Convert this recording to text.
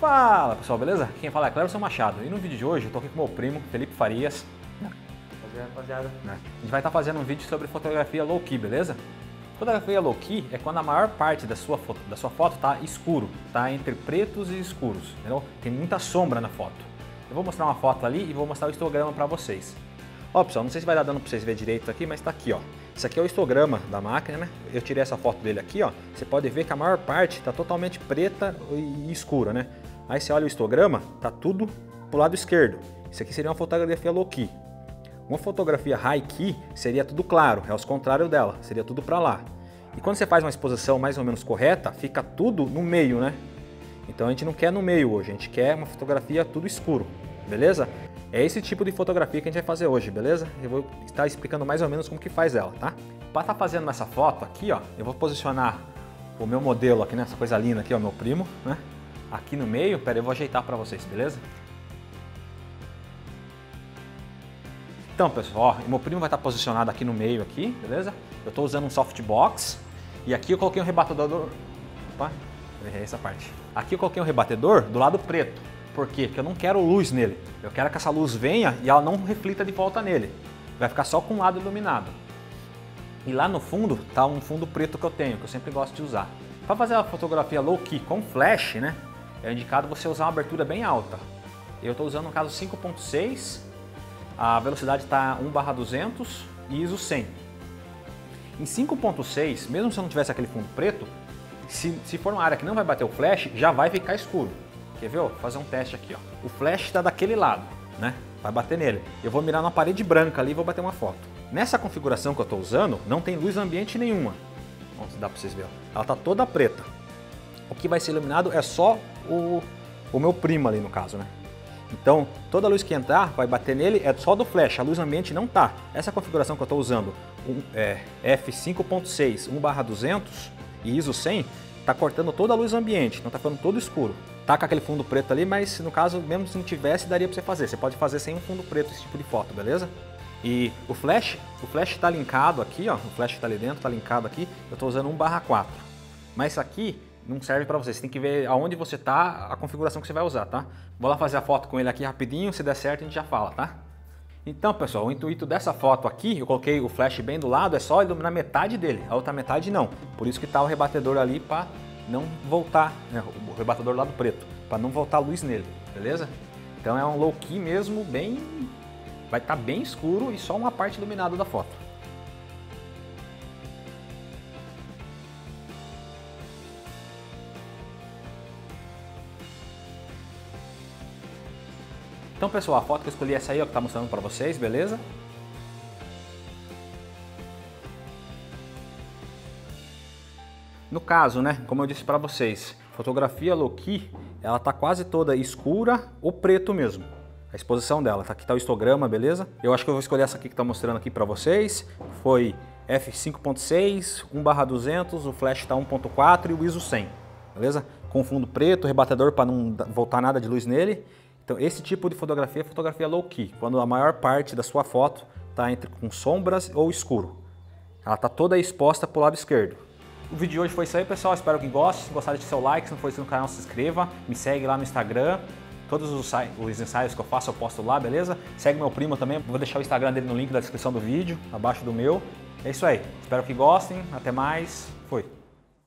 Fala pessoal, beleza? Quem fala é Cleberson Machado e no vídeo de hoje eu tô aqui com meu primo Felipe Farias. rapaziada. Né? A gente vai estar fazendo um vídeo sobre fotografia low-key, beleza? Fotografia low-key é quando a maior parte da sua foto da sua foto tá escuro, tá entre pretos e escuros, entendeu? Tem muita sombra na foto. Eu vou mostrar uma foto ali e vou mostrar o histograma para vocês. Ó pessoal, não sei se vai dar dando para vocês verem direito aqui, mas tá aqui ó. Isso aqui é o histograma da máquina, né? Eu tirei essa foto dele aqui, ó. Você pode ver que a maior parte está totalmente preta e escura, né? Aí você olha o histograma, tá tudo pro lado esquerdo. Isso aqui seria uma fotografia low key. Uma fotografia high key seria tudo claro, é o contrário dela, seria tudo para lá. E quando você faz uma exposição mais ou menos correta, fica tudo no meio, né? Então a gente não quer no meio hoje, a gente quer uma fotografia tudo escuro, beleza? É esse tipo de fotografia que a gente vai fazer hoje, beleza? Eu vou estar explicando mais ou menos como que faz ela, tá? Para estar tá fazendo essa foto aqui, ó, eu vou posicionar o meu modelo aqui nessa coisa linda aqui, ó, meu primo, né? aqui no meio. Pera, eu vou ajeitar para vocês, beleza? Então, pessoal, ó, meu primo vai estar posicionado aqui no meio aqui, beleza? Eu estou usando um softbox e aqui eu coloquei um rebatedor. Opa, errei essa parte. Aqui eu coloquei um rebatedor do lado preto. Por quê? Porque eu não quero luz nele. Eu quero que essa luz venha e ela não reflita de volta nele. Vai ficar só com um lado iluminado. E lá no fundo tá um fundo preto que eu tenho, que eu sempre gosto de usar. Para fazer a fotografia low key com flash, né? é indicado você usar uma abertura bem alta. Eu estou usando no caso 5.6, a velocidade está 1/200 e ISO 100. Em 5.6, mesmo se eu não tivesse aquele fundo preto, se, se for uma área que não vai bater o flash, já vai ficar escuro. Quer ver? Vou fazer um teste aqui. Ó. O flash está daquele lado, né? Vai bater nele. Eu vou mirar na parede branca ali e vou bater uma foto. Nessa configuração que eu estou usando, não tem luz ambiente nenhuma. Vamos dá para vocês verem. Ela está toda preta. O que vai ser iluminado é só o, o meu primo ali no caso, né? Então, toda luz que entrar vai bater nele é só do flash, a luz ambiente não tá. Essa configuração que eu estou usando, um, é, f5.6 1/200 e ISO 100, tá cortando toda a luz ambiente, então tá ficando todo escuro. Tá com aquele fundo preto ali, mas no caso, mesmo se não tivesse, daria para você fazer. Você pode fazer sem um fundo preto esse tipo de foto, beleza? E o flash, o flash está linkado aqui, ó, o flash está ali dentro, está linkado aqui, eu estou usando 1/4. Mas isso aqui não serve para você. Você tem que ver aonde você tá, a configuração que você vai usar, tá? Vou lá fazer a foto com ele aqui rapidinho, se der certo a gente já fala, tá? Então, pessoal, o intuito dessa foto aqui, eu coloquei o flash bem do lado, é só iluminar metade dele, a outra metade não. Por isso que tá o rebatedor ali para não voltar, né, o rebatedor do lado preto, para não voltar luz nele, beleza? Então é um low key mesmo, bem vai estar tá bem escuro e só uma parte iluminada da foto. Então, pessoal, a foto que eu escolhi é essa aí, ó, que tá mostrando para vocês, beleza? No caso, né, como eu disse para vocês, fotografia low-key, ela tá quase toda escura ou preto mesmo. A exposição dela, tá aqui tá o histograma, beleza? Eu acho que eu vou escolher essa aqui que tá mostrando aqui para vocês. Foi f5.6, 1/200, o flash tá 1.4 e o ISO 100, beleza? Com fundo preto, rebatedor para não voltar nada de luz nele então, esse tipo de fotografia é fotografia low-key, quando a maior parte da sua foto está entre com sombras ou escuro. Ela está toda exposta para o lado esquerdo. O vídeo de hoje foi isso aí, pessoal. Espero que gostem. Se gostar, deixe seu like. Se não for inscrito no canal, se inscreva. Me segue lá no Instagram. Todos os, os, ensaios que eu faço eu posto lá, beleza? Segue meu primo também. Vou deixar o Instagram dele no link da descrição do vídeo, abaixo do meu. É isso aí. Espero que gostem. Até mais.